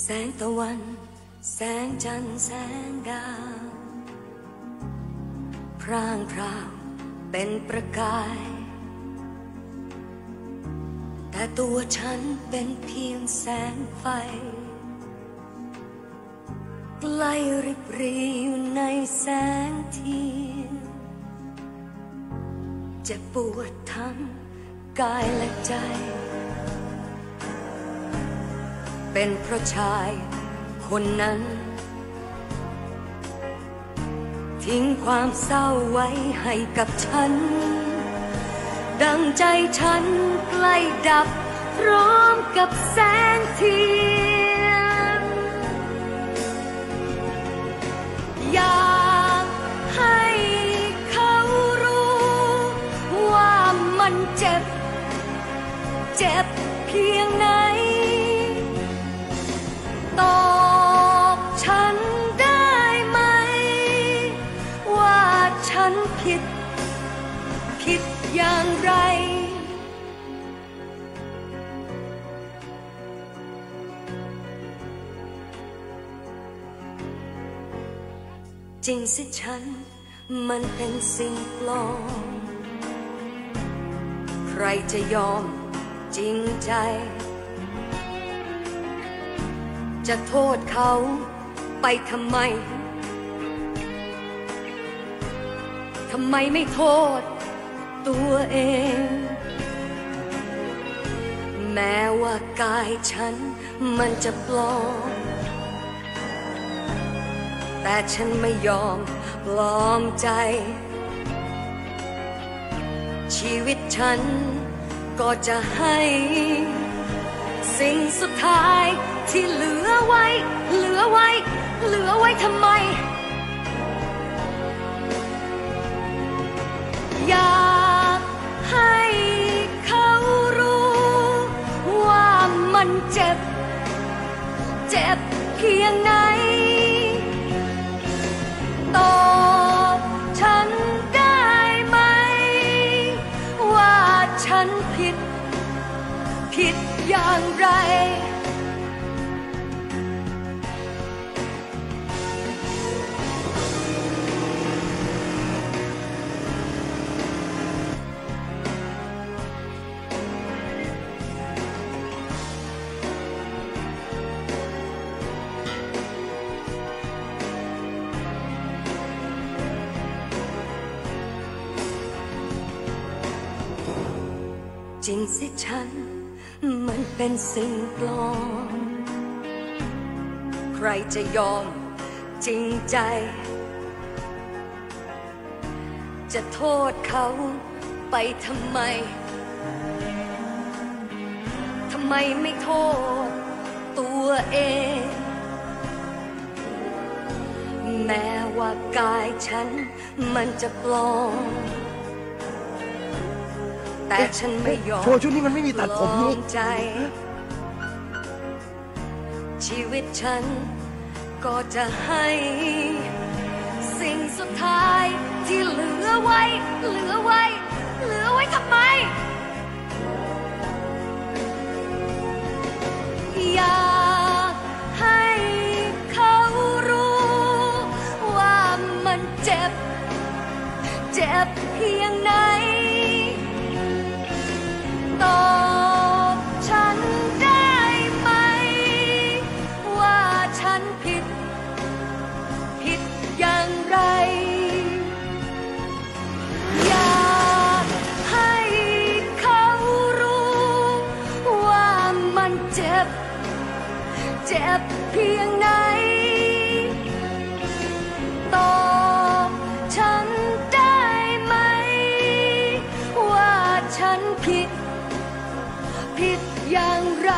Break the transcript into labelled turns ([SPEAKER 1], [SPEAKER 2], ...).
[SPEAKER 1] แสงตะวัน แสงจันทร์แสงดาวพร่างพราวเป็นประกาย แต่ตัวฉันเป็นเพียงแสงไฟใกล้ริบรีอยู่ในแสงเทียนจ็บปวดทั้งกายและใจ เป็นเพราะชายคนนั้น ทิ้งความเศร้าไว้ให้กับฉัน ดังใจฉันใกล้ดับพร้อมกับแสงเทียนอยากให้เขารู้ ว่ามันเจ็บ เจ็บเพียงไหน จริงสิฉัน มันเป็นสิ่งปลอม ใครจะยอมจริงใจ จะโทษเขาไปทำไม ทำไมไม่โทษตัวเอง แม้ว่ากายฉันมันจะปลอม แต่ฉันไม่ยอมปลอมใจ ชีวิตฉันก็จะให้ สิ่งสุดท้ายที่เหลือไว้ เหลือไว้ เหลือไว้ทำไม อยา อย่างไร จริงสิฉัน มันเป็นสิ่งปลอม ใครจะยอมจริงใจ จะโทษเขาไปทำไม ทำไมไม่โทษตัวเอง แม้ว่ากายฉันมันจะปลอม แต่ฉันไม่ยอม
[SPEAKER 2] โชว์ชุดนี้มันไม่มีตัดผม
[SPEAKER 1] ล
[SPEAKER 2] นี่
[SPEAKER 1] องใจ ชีวิตฉันก็จะให้ สิ่งสุดท้ายที่เหลือไว้ เหลือไว้ เหลือไว้ทำไม พียงไหตอบฉันได้ไหม ว่าฉันผิด ผิดอย่างไร